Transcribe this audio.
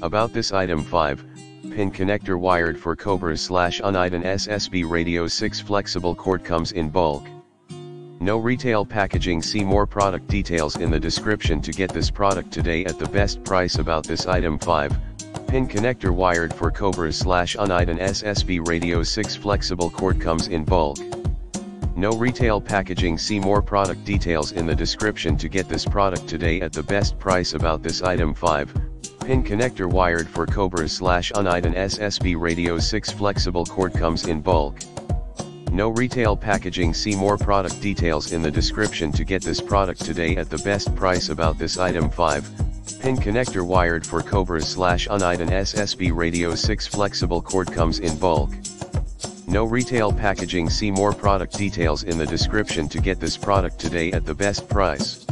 About this item 5, pin connector wired for Cobras slash Uniden SSB Radio 6 flexible cord comes in bulk. No retail packaging see more product details in the description to get this product today at the best price about this item 5, pin connector wired for Cobras slash Uniden SSB Radio 6 flexible cord comes in bulk. No retail packaging see more product details in the description to get this product today at the best price about this item 5, pin connector wired for Cobras slash Uniden SSB Radio 6 flexible cord comes in bulk. No retail packaging see more product details in the description to get this product today at the best price about this item 5, pin connector wired for Cobras slash Uniden SSB Radio 6 flexible cord comes in bulk. No retail packaging see more product details in the description to get this product today at the best price.